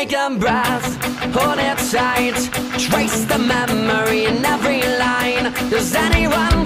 Take a breath, hold it tight. Trace the memory in every line. Does anyone